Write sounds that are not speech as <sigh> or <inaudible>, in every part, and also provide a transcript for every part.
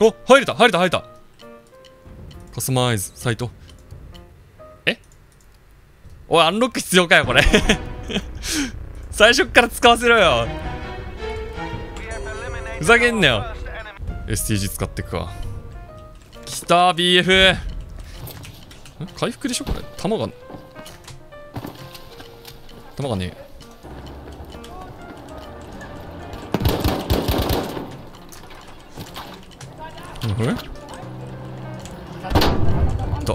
お入れた入れた入れた。カスタマイズサイト。え？おいアンロック必要かよこれ。<laughs> 最初から使わせろよ。ふざけんなよ。STG 使ってくかきた BF ん回復でしょこれ。弾が。弾がねえ。うんだ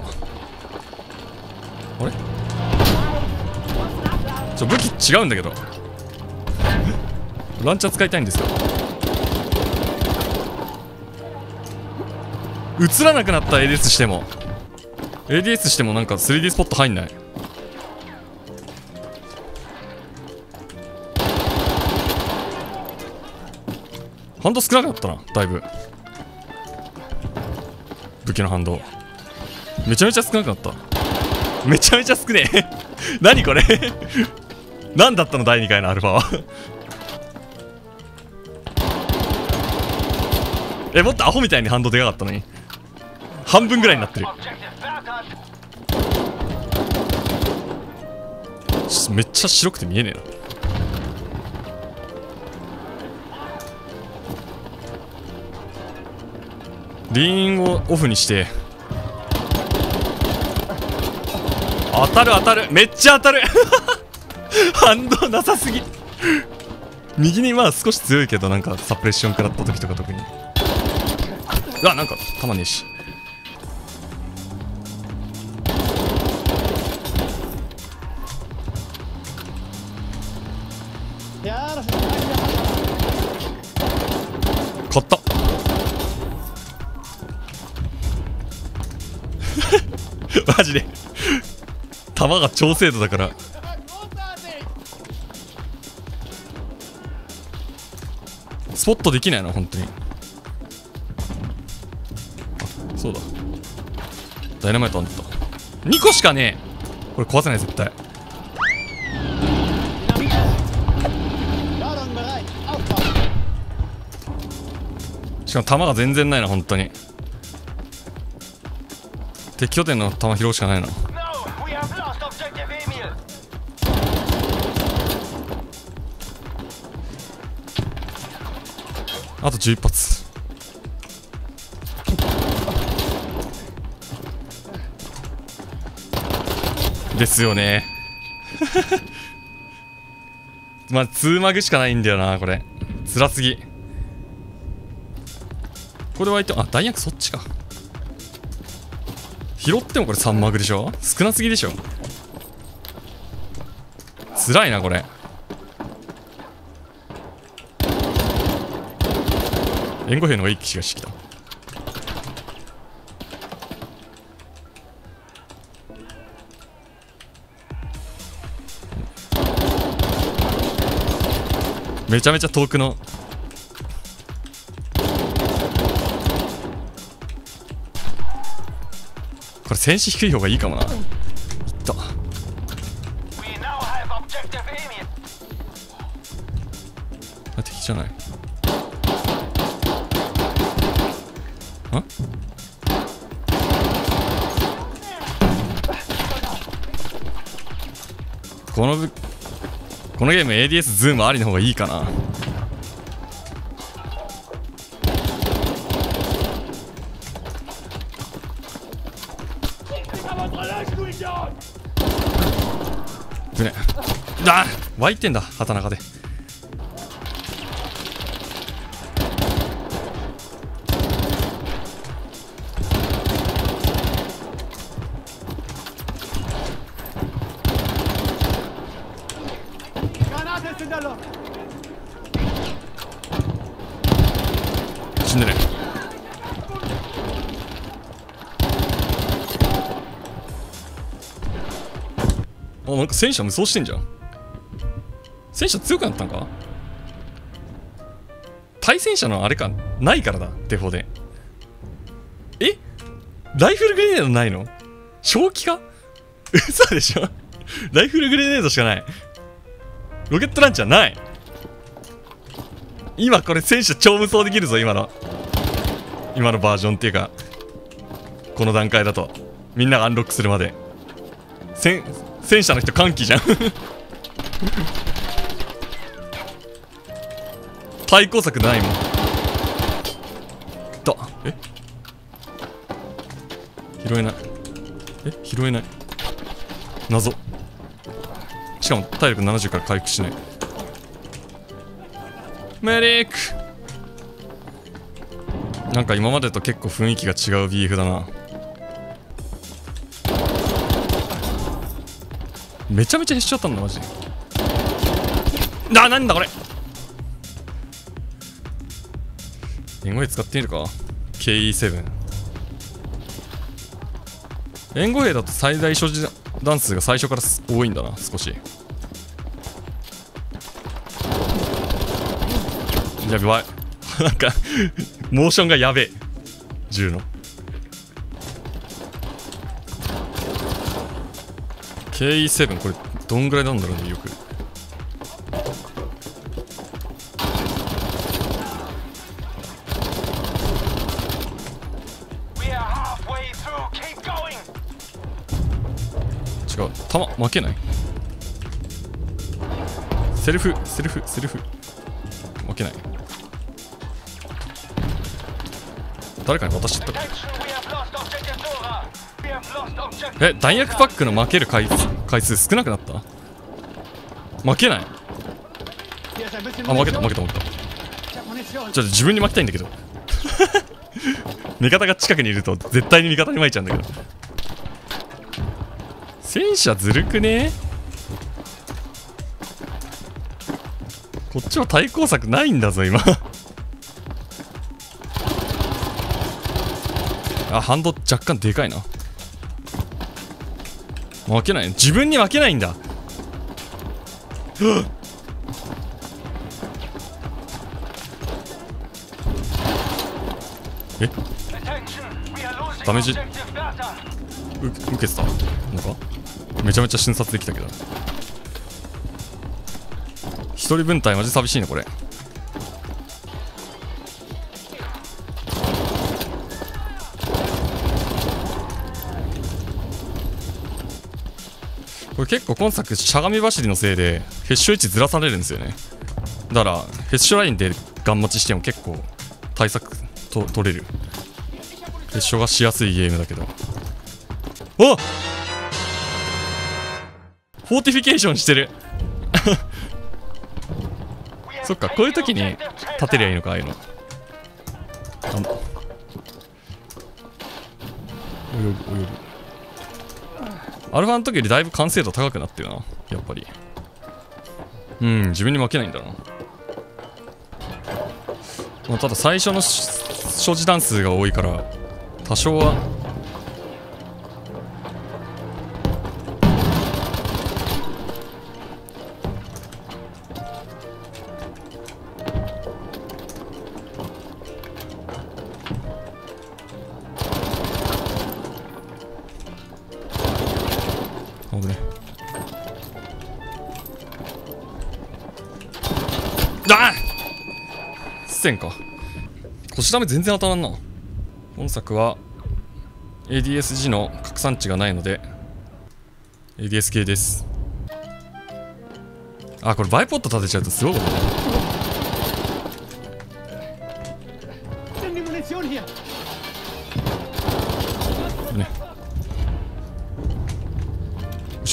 あれ？ちょ武器違うんだけど。ランチャー使いたいんですよ映らなくなった ADS しても。ADS してもなんか 3D スポット入んない。反動少なくなったなだいぶ。器の反動。めちゃめちゃ少なくなった。めちゃめちゃ少ねえ。<laughs> 何これ？<laughs> 何だったの？第2回のアルファは。<laughs> えもっとアホみたいに反動でかかったのに。半分ぐらいになってる。めっちゃ白くて見えねえな。リーンをオフにして。当たる当たる。めっちゃ当たる。<laughs> 反動なさすぎ。右にまあ少し強いけどなんかサプレッション食らった時とか特に。うわなんかたまねえし。買 <laughs> マジで。弾が超精度だから。スポットできないな本当に。あそうだ。ダイナマイトあんた2個しかねえ。これ壊せない絶対。しかも弾が全然ないな本当に。敵拠点の弾拾うしかないなあと11発。ですよね。<laughs> まあ2マグしかないんだよなこれ。辛すぎ。これは相手あ弾薬そっちか。拾ってもこれ3マグでしょ？少なすぎでしょ？辛いなこれ。援護兵の方がいい気がしてきた。めちゃめちゃ遠くのこれ戦士低い方がいいかもな。いったあ敵じゃない。あ？このぶこのゲーム ADS ズームありの方がいいかなぶねあ湧いてんだ畑中で。死んでねあなんか戦車無双してんじゃん。戦車強くなったんか？対戦車のあれかないからだデフォで。え？ライフルグレネードないの？正気か？嘘でしょ？ライフルグレネードしかない。ロケットランチャーない。今これ戦車超無双できるぞ今の。今のバージョンっていうかこの段階だと。みんながアンロックするまで。戦戦車の人歓喜じゃん。対抗策ないもん。だ。え？拾えない。え？拾えない。謎。しかも体力70から回復しない。メリック。なんか今までと結構雰囲気が違う BF だな。めちゃめちゃ減っちゃったんだマジで。あなんだこれ。援護兵使ってみるか？KE7 援護兵だと最大所持弾数が最初から多いんだな少し。やばい。<laughs> なんかモーションがやべえ。銃の。KE7 これどんぐらいなんだろうねよく。違う。弾負けない？セルフセルフセルフ。負けない。誰かに渡しちゃった。かえ弾薬パックの負ける回数回数少なくなった？負けない？あ負けた負けた負けた。ちょっと自分に負けたいんだけど。<laughs> 味方が近くにいると絶対に味方に巻いちゃうんだけど。戦車ずるくね？こっちは対抗策ないんだぞ今。<laughs> あハンド若干でかいな。負けない。自分に負けないんだ。え？ダメージ？受けてた？のか？めちゃめちゃ瞬殺できたけど。一人分隊マジ寂しいねこれ。れ結構今作しゃがみ走りのせいでヘッシュ位置ずらされるんですよね。だからヘッシュラインでガン待ちしても結構対策と取れる。ヘッショがしやすいゲームだけど。おフォーティフィケーションしてる。<laughs> そっかこういう時に立てりゃいいのかああいうの。あ泳ぐ泳ぐアルファの時よりだいぶ完成度高くなってるなやっぱり。うん自分に負けないんだな、まあ、ただ最初の所持段数が多いから多少は危ねあっ！せんか。腰ダメ全然当たらんな。本作は ADSG の拡散値がないので ADS 系です。あこれバイポッド立てちゃうとすごいことね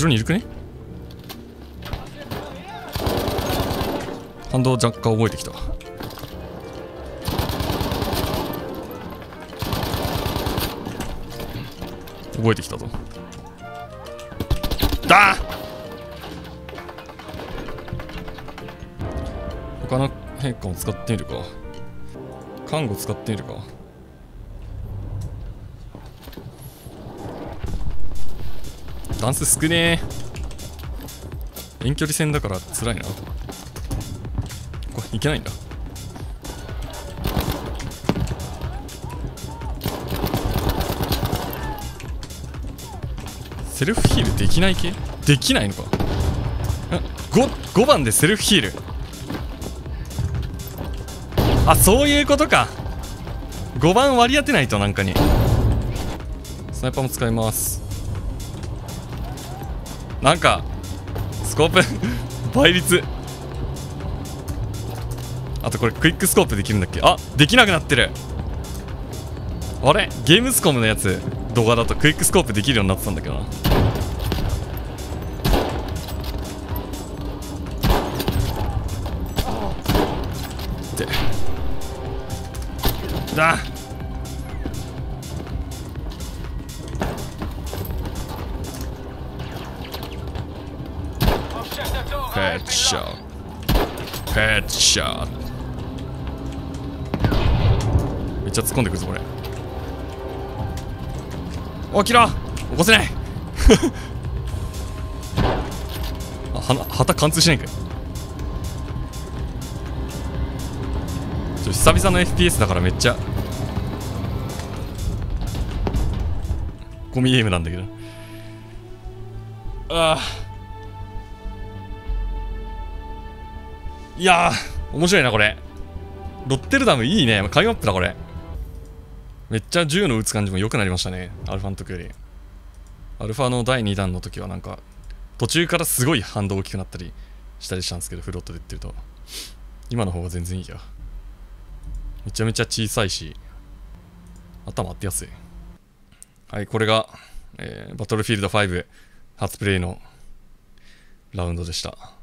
後ろにいるくね？反動若干覚えてきた覚えてきたぞ。だ他の変化を使ってみるか。看護使ってみるか。ダンス少ねえ。遠距離戦だから辛いな。これいけないんだ。セルフヒールできない系？できないのか。5, 5番でセルフヒール。あそういうことか。5番割り当てないとなんかに。スナイパーも使います。なんかスコープ <laughs> 倍率。あとこれクイックスコープできるんだっけ？あできなくなってる。あれ？ゲームスコムのやつ動画だとクイックスコープできるようになってたんだけどな。でだヘッドショットヘッドショットめっちゃ突っ込んでくるぞこれ。おキラ起こせない。<laughs> あはな旗貫通しないかよちょ久々の FPS だからめっちゃ。ゴミゲームなんだけど。ああいやー面白いなこれ。ロッテルダムいいね。紙マップだこれ。めっちゃ銃の撃つ感じも良くなりましたね。アルファの時より。アルファの第2弾の時はなんか途中からすごい反動大きくなったりしたりしたんですけどフロットで言ってると。今の方が全然いいや。めちゃめちゃ小さいし頭当てやすい。はいこれが、えー、バトルフィールド5初プレイのラウンドでした。